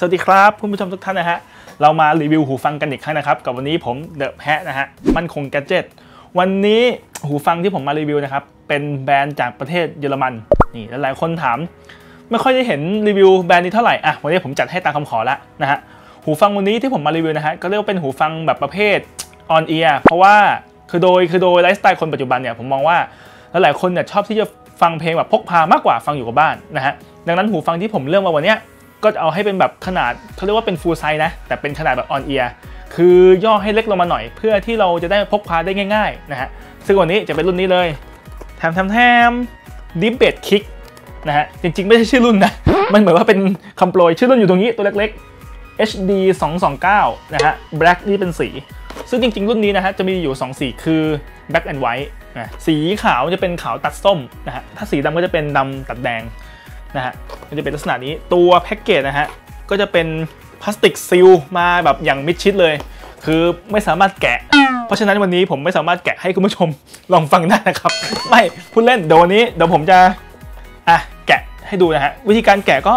สวัสดีครับคุณผู้ชมทุกท่านนะฮะ เรามารีวิวหูฟังกันอีกครั้งนะครับ กับวันนี้ผมเดอะแพะนะฮะ มั่นคงแกจิตวันนี้หูฟังที่ผมมารีวิวนะครับ เป็นแบรนด์จากประเทศเยอรมัน นี่หลายๆคนถาม ไม่ค่อยได้เห็นรีวิวแบรนด์นี้เท่าไหร่ อะ วันนี้ผมจัดให้ตามคำขอแล้วนะฮะ หูฟังวันนี้ที่ผมมารีวิวนะฮะ ก็เรียกว่าเป็นหูฟังแบบประเภท on ear เพราะว่าคือโดยคือโดยไลฟ์สไตล์คนปัจจุบันเนี่ยผมมองว่าหลายๆคนเนี่ยชอบที่จะฟังเพลงแบบพกพามากกว่าฟังอยู่กับบ้านนะฮะดังนั้นหูฟังที่ผมเลือกมาวันนี้ ก็จะเอาให้เป็นแบบขนาดเขาเรียกว่าเป็น full size นะ แต่เป็นขนาดแบบ on ear คือย่อให้เล็กลงมาหน่อย เพื่อที่เราจะได้พกพาได้ง่ายๆนะฮะซึ่งวันนี้จะเป็นรุ่นนี้เลย แถมแถมแถม Deep b a s Kick นะฮะจริงๆ ไม่ใช่ชื่อรุ่นนะ มันเหมือนว่าเป็นคำโปรยชื่อรุ่นอยู่ตรงนี้ตัวเล็กๆ HD 229นะฮะ Black นี่เป็นสี ซึ่งจริงๆ รุ่นนี้นะฮะจะมีอยู่ 2 สีคือ Black and White นะสีขาวจะเป็นขาวตัดส้มนะฮะถ้าสีดำก็จะเป็นดำตัดแดง นะฮะมันจะเป็นลักษณะนี้ตัวแพ็กเกจนะฮะก็จะเป็นพลาสติกซีลมาแบบอย่างมิดชิดเลย คือไม่สามารถแกะ เพราะฉะนั้นวันนี้ผมไม่สามารถแกะให้คุณผู้ชมลองฟังได้นะครับ ไม่พูดเล่นเดี๋ยววันนี้เดี๋ยวผมจะอะแกะให้ดูนะฮะวิธีการแกะก็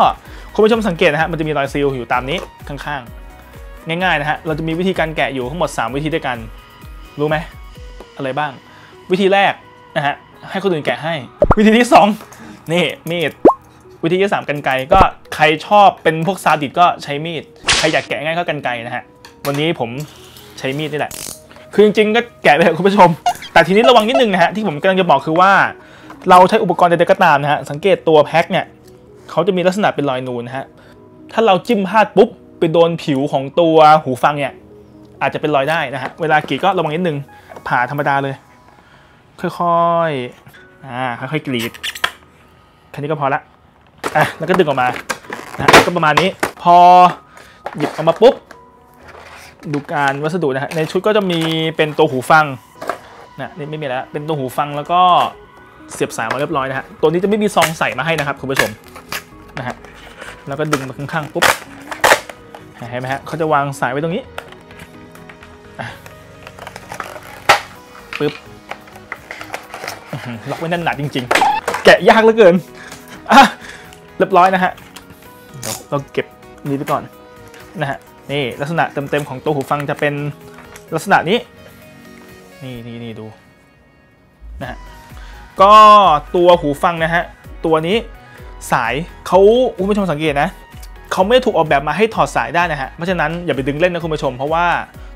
คุณผู้ชมสังเกตนะฮะมันจะมีรอยซีลอยู่ตามนี้ข้างๆ ง่ายๆนะฮะเราจะมีวิธีการแกะอยู่ทั้งหมด 3 วิธีด้วยกัน รู้ไหมอะไรบ้าง วิธีแรกนะฮะให้คนอื่นแกะให้ วิธีที่ 2 นี่มีด วิธีที่สามกันไกรก็ใครชอบเป็นพวกซาดิสก็ใช้มีด ใครอยากแกะง่ายก็กันไกรนะฮะ วันนี้ผมใช้มีดนี่แหละ คือจริงๆก็แกะไปเถอะคุณผู้ชม แต่ทีนี้ระวังนิดนึงนะฮะที่ผมกำลังจะบอกคือว่า เราใช้อุปกรณ์ใดๆก็ตามนะฮะสังเกตตัวแพ็คเนี่ยเขาจะมีลักษณะเป็นรอยนูนนะฮะถ้าเราจิ้มพลาดปุ๊บไปโดนผิวของตัวหูฟังเนี่ยอาจจะเป็นรอยได้นะฮะเวลากรีดก็ระวังนิดนึงผ่าธรรมดาเลย ค่อยๆอ่าค่อยๆกรีดแค่นี้ก็พอละ อะแล้วก็ดึงออกมานะก็ประมาณนี้ พอหยิบออกมาปุ๊บ ดูการวัสดุนะฮะในชุดก็จะมีเป็นตัวหูฟังนะนี่ไม่มีแล้วเป็นตัวหูฟังแล้วก็เสียบสายมาเรียบร้อยนะฮะตัวนี้จะไม่มีซองใส่มาให้นะครับคุณผู้ชมนะฮะแล้วก็ดึงมาข้างๆปุ๊บเห็นไหมฮะเขาจะวางสายไว้ตรงนี้ปึ๊บล็อกไว้แน่นหนาจริง ๆ แกะยากเหลือเกินอะ เรียบร้อยนะฮะเราเก็บนี้ไปก่อนนะฮะนี่ลักษณะเต็มๆของตัวหูฟังจะเป็นลักษณะนี้ นี่นี่นี่ดูนะฮะก็ตัวหูฟังนะฮะตัวนี้สายเขาคุณผู้ชมสังเกตนะเขาไม่ได้ถูกออกแบบมาให้ถอดสายได้นะฮะเพราะฉะนั้นอย่าไปดึงเล่นนะคุณผู้ชม เพราะว่า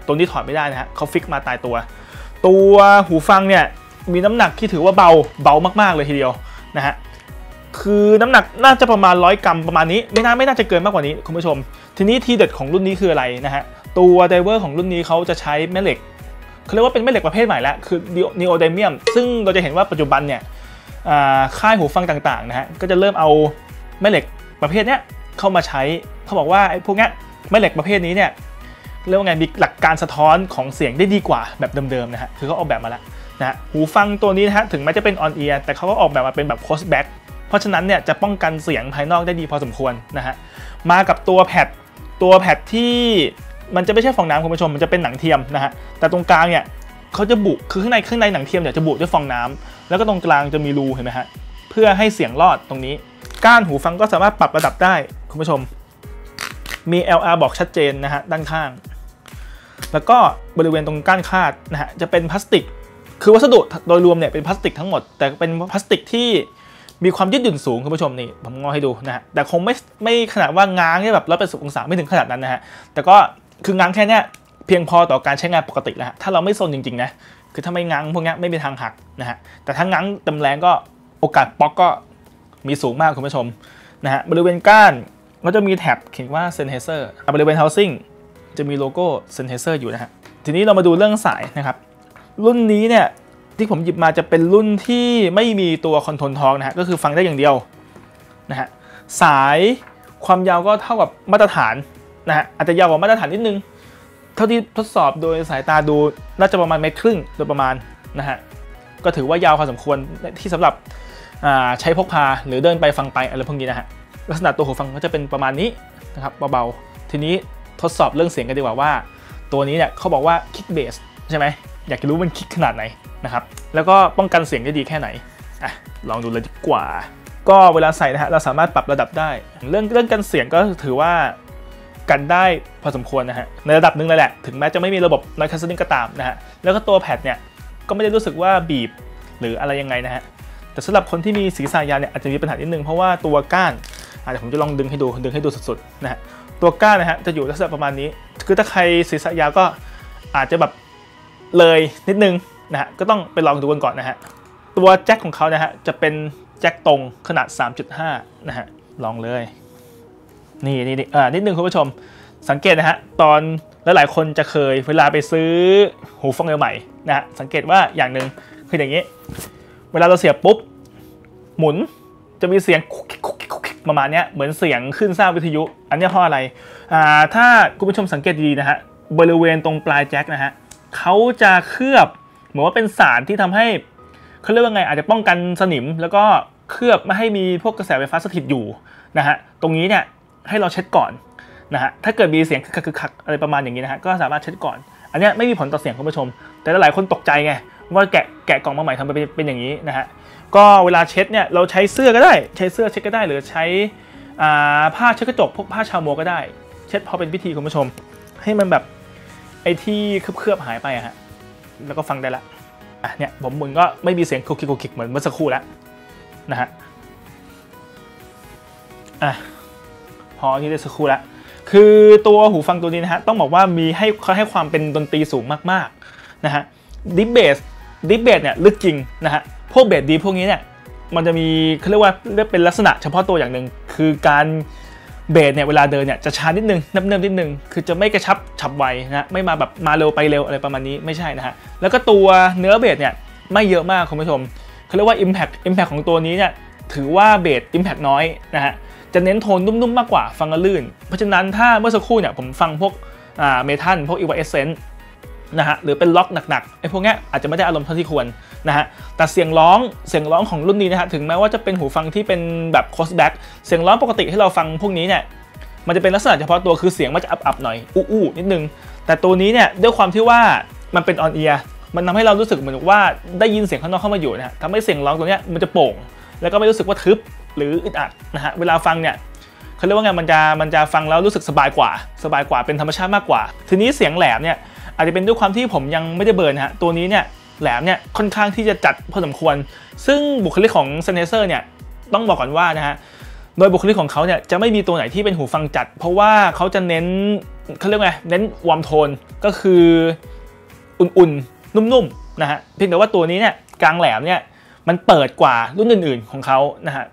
ตัวนี้ถอดไม่ได้นะฮะเขา fix มาตายตัว ตัวหูฟังเนี่ยมีน้ำหนักที่ถือว่าเบาเบามากๆเลยทีเดียวนะฮะ คือน้ำหนักน่าจะประมาณ 100 กรัมประมาณนี้ ไม่น่าไม่น่าจะเกินมากกว่านี้คุณผู้ชม ทีนี้ทีเด็ดของรุ่นนี้คืออะไรนะฮะ ตัว driver ของรุ่นนี้เขาจะใช้แม่เหล็กเขาเรียกว่าเป็นแม่เหล็กประเภทใหม่แล้วคือ neodymium ซึ่งเราจะเห็นว่าปัจจุบันเนี่ยค่ายหูฟังต่างๆนะฮะก็จะเริ่มเอาแม่เหล็กประเภทเนี้ยเข้ามาใช้เขาบอกว่าไอ้พวกเนี้ยแม่เหล็กประเภทนี้เนี่ยเรียกว่าไงมีหลักการสะท้อนของเสียงได้ดีกว่าแบบเดิมๆนะฮะคือเขาออกแบบมาแล้วนะฮะหูฟังตัวนี้นะฮะถึงแม้จะเป็น on-ear แต่เขาก็ออกแบบมาเป็นแบบ closed back เพราะฉะนั้นเนี่ยจะป้องกันเสียงภายนอกได้ดีพอสมควรนะฮะมากับตัว padตัวแพดที่มันจะไม่ใช่ฟองน้ำคุณผู้ชมมันจะเป็นหนังเทียมนะฮะแต่ตรงกลางเนี่ยเขาจะบุคือข้างในข้างในหนังเทียมเนี่ยจะบุด้วยฟองน้ำแล้วก็ตรงกลางจะมีรูเห็นไหมฮะเพื่อให้เสียงรอดตรงนี้ ก้านหูฟังก็สามารถปรับระดับได้คุณผู้ชม มี LR บอกชัดเจนนะฮะด้านข้าง แล้วก็บริเวณตรงก้านคาดนะฮะจะเป็นพลาสติก คือวัสดุโดยรวมเนี่ยเป็นพลาสติกทั้งหมด แต่เป็นพลาสติกที่ มีความยืดหยุ่นสูงคุณผู้ชมนี่ผมงอให้ดูนะฮะแต่คงไม่ไม่ขนาดว่าง้างเนี่ยแบบร้อยแปดสิบองศาไม่ถึงขนาดนั้นนะฮะแต่ก็คือง้างแค่เนี้ยเพียงพอต่อการใช้งานปกติแล้วฮะถ้าเราไม่ซนจริงๆนะคือถ้าไม่ง้างพวกนี้ไม่มีทางหักนะฮะแต่ถ้าง้างเต็มแรงก็โอกาสป๊อกก็มีสูงมากคุณผู้ชมนะฮะบริเวณก้านก็จะมีแท็บเขียนว่า Sennheiser บริเวณ housing จะมีโลโก้ Sennheiser อยู่นะฮะทีนี้เรามาดูเรื่องสายนะครับรุ่นนี้เนี่ย ที่ผมหยิบมาจะเป็นรุ่นที่ไม่มีตัวคอนโทรลทองนะฮะก็คือฟังได้อย่างเดียวนะฮะสายความยาวก็เท่ากับมาตรฐานนะฮะอาจจะยาวกว่ามาตรฐานนิดนึง เท่าที่ทดสอบโดยสายตาดูน่าจะประมาณเมตรครึ่งโดยประมาณนะฮะก็ถือว่ายาวพอสมควรที่สำหรับใช้พกพาหรือเดินไปฟังไปอะไรพวกนี้นะฮะลักษณะตัวหูฟังก็จะเป็นประมาณนี้นะครับเบาๆทีนี้ทดสอบเรื่องเสียงกันดีกว่าว่า ตัวนี้เนี่ยเขาบอกว่าคิกเบสใช่ไหมอยากจะรู้มันคิกขนาดไหน นะครับ แล้วก็ป้องกันเสียงได้ดีแค่ไหนอะลองดูเลยดีกว่า ก็เวลาใส่นะฮะเราสามารถปรับระดับได้ เรื่องเรื่องการเสียงก็ถือว่ากันได้พอสมควรนะฮะในระดับหนึ่งเลยแหละ ถึงแม้จะไม่มีระบบ noise cancelling ก็ตามนะฮะแล้วก็ตัวแพดเนี่ยก็ไม่ได้รู้สึกว่าบีบหรืออะไรยังไงนะฮะแต่สำหรับคนที่มีศีรษะยาวเนี่ยอาจจะมีปัญหานิดนึงเพราะว่าตัวก้านอาจจะผมจะลองดึงให้ดูดึงให้ดูสุดๆนะฮะตัวก้านนะฮะจะอยู่ลักษณะประมาณนี้ คือถ้าใครศีรษะยาวก็อาจจะแบบเลยนิดนึง นะฮะก็ต้องไปลองดูกันก่อนนะฮะตัวแจ็คของเขานะฮะจะเป็นแจ็คตรงขนาด 3.5 นะฮะลองเลย นี่นี่นี่อ่านิดนึงคุณผู้ชมสังเกตนะฮะตอนลหลายๆคนจะเคยเวลาไปซื้อหูฟังใหม่นะฮะสังเกตว่าอย่างหนึ่งคืออย่างนี้ เวลาเราเสียบปุ๊บ หมุนจะมีเสียงประมาณนี้เหมือนเสียงขึ้นสร้างวิทยุ อันนี้เพราะอะไรอ่าถ้าคุณผู้ชมสังเกตดีๆนะฮะบริเวณตรงปลายแจ็คนะฮะเขาจะเคลือบ เหมือนว่าเป็นสารที่ทำให้เขาเรียกว่าไงอาจจะป้องกันสนิม แล้วก็เคลือบไม่ให้มีพวกกระแสไฟฟ้าสถิตอยู่นะฮะตรงนี้เนี่ยให้เราเช็ดก่อนนะฮะถ้าเกิดมีเสียงคึกคักอะไรประมาณอย่างนี้นะฮะก็สามารถเช็ดก่อน อันนี้ไม่มีผลต่อเสียงคุณผู้ชม แต่หลายคนตกใจไงว่าแกะแกะกล่องมาใหม่ทำไมเป็นเป็นอย่างนี้นะฮะก็เวลาเช็ดเนี่ยเราใช้เสื้อก็ได้ ใช้เสื้อเช็ดก็ได้ หรือใช้ผ้าเช็ดกระจกพวกผ้าชาวโมก็ได้ เช็ดพอเป็นพิธีคุณผู้ชม ให้มันแบบไอ้ที่เคลือบๆหายไปอะฮะ แล้วก็ฟังได้ละอะเนี่ยผมมุนก็ไม่มีเสียงคุกคิกคุกคิกเหมือนเมื่อสักครู่แล้วนะฮะอะพอที่ได้สักครู่แล้วคือตัวหูฟังตัวนี้นะฮะต้องบอกว่ามีให้เขาให้ความเป็นดนตรีสูงมากๆนะฮะ deep bass deep bass เนี่ยลึกจริงนะฮะพวกเบสดีพวกนี้เนี่ยมันจะมีเขาเรียกว่าเรียกเป็นลักษณะเฉพาะตัวอย่างหนึ่งคือการ เบสเนี่ยเวลาเดินเนี่ยจะช้านิดนึงเนิบๆนิดนึง คือจะไม่กระชับฉับไวนะไม่มาแบบมาเร็วไปเร็วอะไรประมาณนี้ไม่ใช่นะฮะแล้วก็ตัวเนื้อเบสเนี่ยไม่เยอะมากคุณผู้ชมเขาเรียกว่า Impact Impact ของตัวนี้เนี่ยถือว่าเบส Impact น้อยนะฮะจะเน้นโทนนุ่มๆมากกว่าฟังลื่น เพราะฉะนั้นถ้าเมื่อสักครู่เนี่ยผมฟังพวกเมทัลพวก Evanescence นะฮะหรือเป็นร็อกหนักๆไอ้พวกนี้อาจจะไม่ได้อารมณ์เท่าที่ควรนะฮะแต่เสียงร้องเสียงร้องของรุ่นนี้นะฮะถึงแม้ว่าจะเป็นหูฟังที่เป็นแบบ closed back เสียงร้องปกติที่เราฟังพวกนี้เนี่ยมันจะเป็นลักษณะเฉพาะตัวคือเสียงมันจะอับๆหน่อยอู้ๆนิดนึง แต่ตัวนี้เนี่ยด้วยความที่ว่ามันเป็น on-ear มันทำให้เรารู้สึกเหมือนว่าได้ยินเสียงข้างนอกเข้ามาอยู่นะฮะทำให้เสียงร้องตัวเนี้ยมันจะโปร่ง แล้วก็ไม่รู้สึกว่าทึบหรืออึดอัดนะฮะเวลาฟังเนี่ยเขาเรียกว่าไงมันจะมันจะฟังแล้วรู้สึกสบายกว่า สบายกว่าเป็นธรรมชาติมากกว่า ทีนี้เสียงแหลมเนี่ย อาจจะเป็นด้วยความที่ผมยังไม่ได้ burn ฮะตัวนี้เนี่ยแหลมเนี่ยค่อนข้างที่จะจัดพอสมควร ซึ่งบุคลิกของ Sennheiser เนี่ยต้องบอกก่อนว่านะฮะโดยบุคลิกของเขาเนี่ยจะไม่มีตัวไหนที่เป็นหูฟังจัด เพราะว่าเขาจะเน้นเขาเรียกไงเน้น warm tone ก็คืออุ่นๆ นุ่มๆนะฮะเพียงแต่ว่าตัวนี้เนี่ยกลางแหลมเนี่ยมันเปิดกว่ารุ่นอื่นๆของเขานะฮะ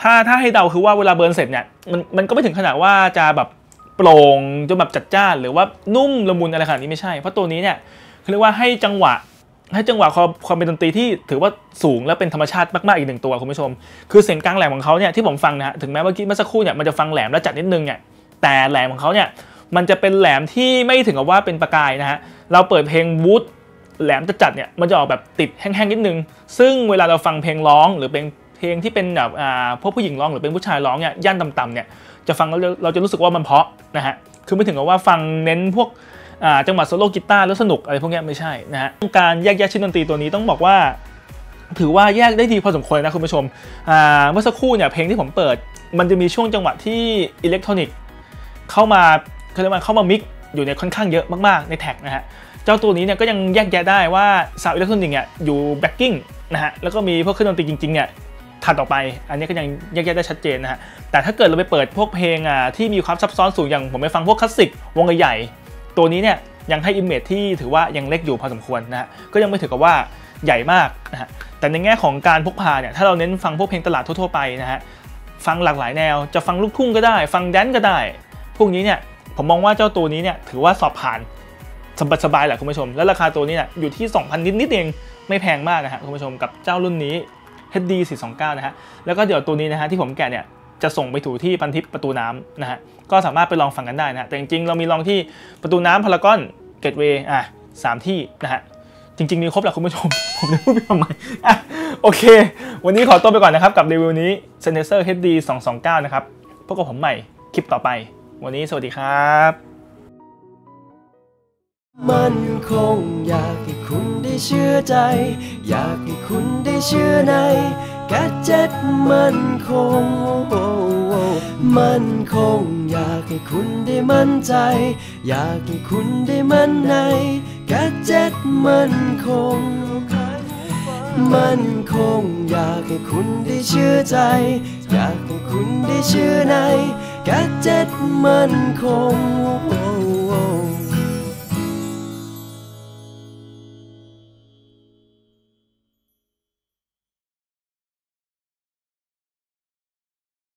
ถ้าถ้าให้เดาคือว่าเวลาเบิร์นเสร็จเนี่ยมันมันก็ไม่ถึงขนาดว่าจะแบบ โปร่งจนแบบจัดจ้าน หรือว่านุ่มละมุนอะไรขนาดนี้ไม่ใช่ เพราะตัวนี้เนี่ยเขาเรียกว่าให้จังหวะให้จังหวะความความเป็นดนตรีที่ถือว่าสูงและเป็นธรรมชาติมากๆอีกหนึ่งตัวคุณผู้ชม คือเสียงกลางแหลมของเขาเนี่ยที่ผมฟังนะฮะถึงแม้เมื่อกี้เมื่อสักครู่เนี่ยมันจะฟังแหลมและจัดนิดนึงเนี่ยแต่แหลมของเขาเนี่ยมันจะเป็นแหลมที่ไม่ถึงกับว่าเป็นประกายนะฮะเราเปิดเพลงวูดแหลมจะจัดเนี่ยมันจะออกแบบติดแห้งๆนิดนึง ซึ่งเวลาเราฟังเพลงร้องหรือเป็น เพลงที่เป็นแบบพวกผู้หญิงร้องหรือเป็นผู้ชายร้องเนี่ยย่านต่ำๆเนี่ยจะฟังแล้วเราจะรู้สึกว่ามันเพาะนะฮะคือไม่ถึงกับว่าฟังเน้นพวกจังหวะโซโล่กีตาร์แล้วสนุกอะไรพวกนี้ไม่ใช่นะฮะการแยกแยะชิ้นดนตรีตัวนี้ต้องบอกว่า ถือว่าแยกได้ดีพอสมควรนะคุณผู้ชมเมื่อสักครู่เนี่ยเพลงที่ผมเปิด มันจะมีช่วงจังหวะที่อิเล็กทรอนิกส์เข้ามาเขาเรียกว่าเข้ามา mix อยู่ในค่อนข้างเยอะมากๆใน track นะฮะเจ้าตัวนี้เนี่ยก็ยังแยกแยะได้ว่าซาวอิเล็กทรอนิกส์เนี่ยอยู่ backing นะฮะแล้วก็มีพวกเครื่องดนตรีจริงๆเนี่ย ถัดออกไป อันนี้ก็ยังแยกแยะได้ชัดเจนนะฮะ แต่ถ้าเกิดเราไปเปิดพวกเพลงอะที่มีความซับซ้อนสูงอย่างผมไปฟังพวกคลาสสิกวงใหญ่ ตัวนี้เนี่ยยังให้ image ที่ถือว่ายังเล็กอยู่พอสมควรนะฮะ ก็ยังไม่ถือกับว่าใหญ่มากนะฮะ แต่ในแง่ของการพกพาเนี่ย ถ้าเราเน้นฟังพวกเพลงตลาดทั่วๆไปนะฮะ ฟังหลากหลายแนว จะฟังลูกทุ่งก็ได้ ฟังแดนซ์ก็ได้ พวกนี้เนี่ย ผมมองว่าเจ้าตัวนี้เนี่ยถือว่าสอบผ่านสบายๆแหละคุณผู้ชม และราคาตัวนี้เนี่ยอยู่ที่ 2,000 นิดๆเอง ไม่แพงมากนะฮะคุณผู้ชมกับเจ้ารุ่นนี้ HD 429นะฮะแล้วก็เดี๋ยวตัวนี้นะฮะที่ผมแกะเนี่ยจะส่งไปถูที่พันทิปประตูน้ำนะฮะก็สามารถไปลองฟังกันได้นะฮะแต่จริงๆ เรามีลองที่ประตูน้ำพารากอนเกตเวย์อะสามที่นะฮะจริงๆ มีครบแหละคุณผู้ชม ผมจะพูดไปทำไมอะโอเค วันนี้ขอตัวไปก่อนนะครับ กับรีวิวนี้ Sennheiser HD 229 นะครับพบกับผมใหม่คลิปต่อไป วันนี้สวัสดีครับ มันคง อยากให้คุณได้เชื่อใจ อยากให้คุณได้เชื่อในแกเจ็ตมันคง มันคง อยากให้คุณได้มั่นใจ อยากให้คุณได้มั่นในแกเจ็ตมันคงมันคง อยากให้คุณได้เชื่อใจ อยากให้คุณได้เชื่อในแกเจ็ตมันคง